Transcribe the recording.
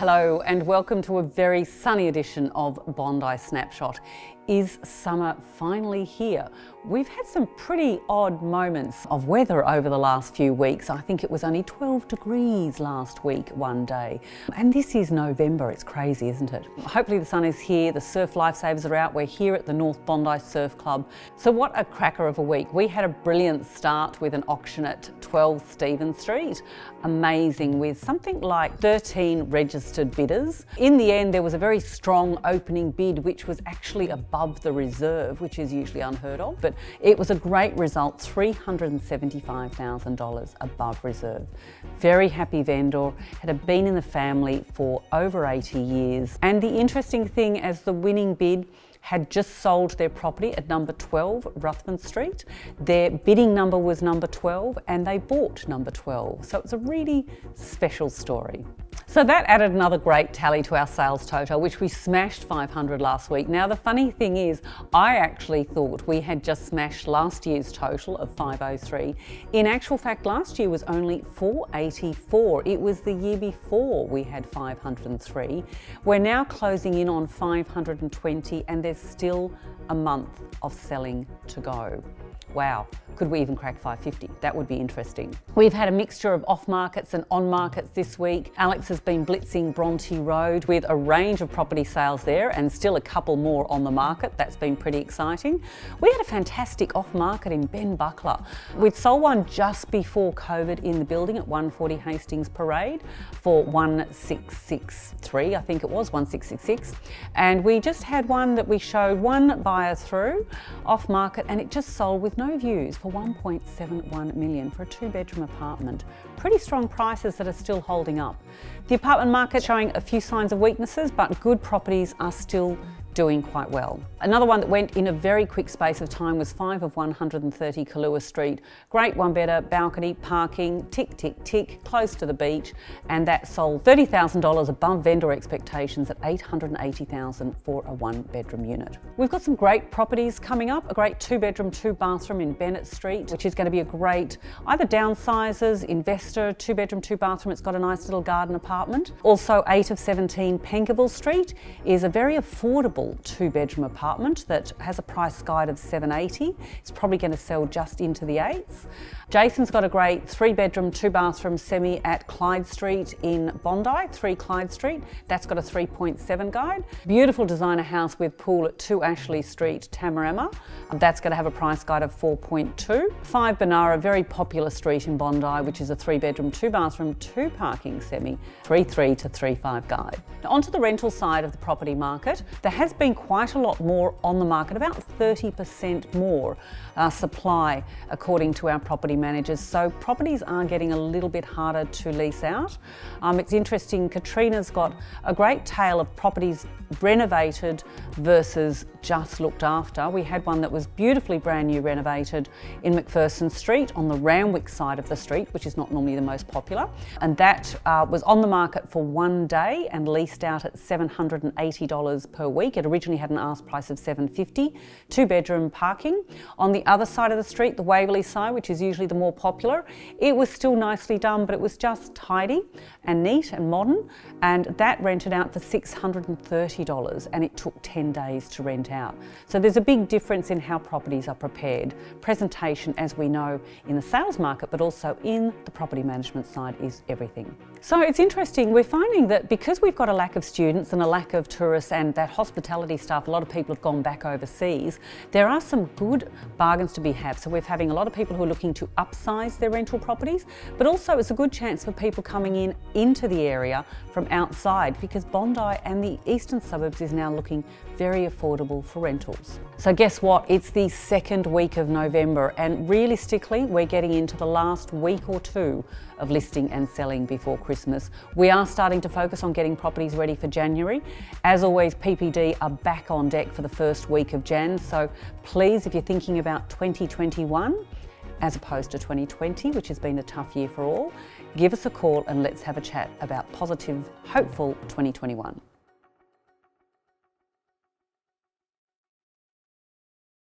Hello and welcome to a very sunny edition of Bondi Snapshot. Is summer finally here? We've had some pretty odd moments of weather over the last few weeks. I think it was only 12 degrees last week one day. And this is November, it's crazy, isn't it? Hopefully the sun is here, the surf lifesavers are out. We're here at the North Bondi Surf Club. So what a cracker of a week. We had a brilliant start with an auction at 12 Stephen Street. Amazing with something like 13 registered bidders. In the end, there was a very strong opening bid, which was actually above the reserve, which is usually unheard of. But but it was a great result, $375,000 above reserve. Very happy vendor, had been in the family for over 80 years. And the interesting thing as the winning bid, had just sold their property at number 12 Ruthven Street. Their bidding number was number 12 and they bought number 12. So it's a really special story. So that added another great tally to our sales total, which we smashed 500 last week. Now the funny thing is, I actually thought we had just smashed last year's total of 503. In actual fact, last year was only 484. It was the year before we had 503. We're now closing in on 520 and there's still a month of selling to go. Wow, could we even crack 550? That would be interesting. We've had a mixture of off markets and on markets this week. Alex has been blitzing Bronte Road with a range of property sales there and still a couple more on the market. That's been pretty exciting. We had a fantastic off market in Ben Buckler. We'd sold one just before COVID in the building at 140 Hastings Parade for 1663, I think it was 1666. And we just had one that we showed one buyer through off market and it just sold with no views for 1.71 million for a two bedroom apartment. Pretty strong prices that are still holding up. The apartment market showing a few signs of weaknesses, but good properties are still doing quite well. Another one that went in a very quick space of time was 5 of 130 Kallua Street. Great one better, balcony, parking, tick, tick, tick, close to the beach, and that sold $30,000 above vendor expectations at $880,000 for a one bedroom unit. We've got some great properties coming up, a great two bedroom, two bathroom in Bennett Street, which is going to be a great either downsizers, investor, two bedroom, two bathroom. It's got a nice little garden apartment. Also 8 of 17 Penkivil Street is a very affordable two bedroom apartment that has a price guide of 780. It's probably going to sell just into the eights. Jason's got a great three bedroom, two bathroom semi at Clyde Street in Bondi, 3 Clyde Street. That's got a 3.7 guide. Beautiful designer house with pool at 2 Ashley Street, Tamarama. That's going to have a price guide of 4.2. 5 Benara, very popular street in Bondi, which is a three bedroom, two bathroom, two parking semi, 3.3 to 3.5 guide. Now onto the rental side of the property market. There has been quite a lot more on the market, about 30% more uh, supply according to our property managers. So properties are getting a little bit harder to lease out. Um, it's interesting, Katrina's got a great tale of properties renovated versus just looked after. We had one that was beautifully brand new renovated in McPherson Street on the Randwick side of the street, which is not normally the most popular. And that uh, was on the market for one day and leased out at $780 per week. It originally had an ask price of $750, two bedroom parking. On the other side of the street, the Waverley side, which is usually the more popular, it was still nicely done, but it was just tidy and neat and modern. And that rented out for $630 and it took 10 days to rent out. So there's a big difference in how properties are prepared. Presentation, as we know, in the sales market, but also in the property management side is everything. So it's interesting, we're finding that because we've got a lack of students and a lack of tourists and that hospitality staff, a lot of people have gone back overseas, there are some good bargains to be had. So we're having a lot of people who are looking to upsize their rental properties, but also it's a good chance for people coming in into the area from outside because Bondi and the eastern suburbs is now looking very affordable for rentals. So guess what? It's the second week of November and realistically we're getting into the last week or two of listing and selling before Christmas. We are starting to focus on getting properties ready for January. As always, PPD are back on deck for the first week of Jan. So please, if you're thinking about 2021, as opposed to 2020, which has been a tough year for all, give us a call and let's have a chat about positive, hopeful 2021.